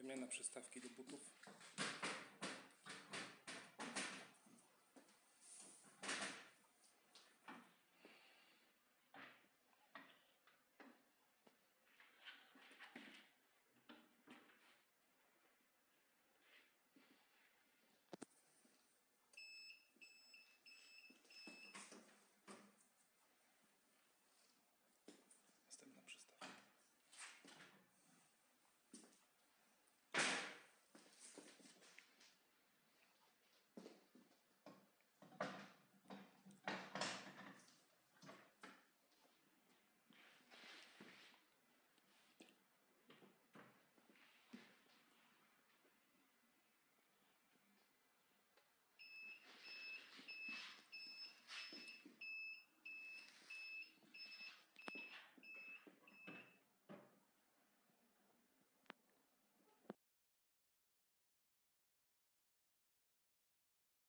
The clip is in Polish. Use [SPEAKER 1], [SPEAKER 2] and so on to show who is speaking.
[SPEAKER 1] Wymiana przystawki do butów.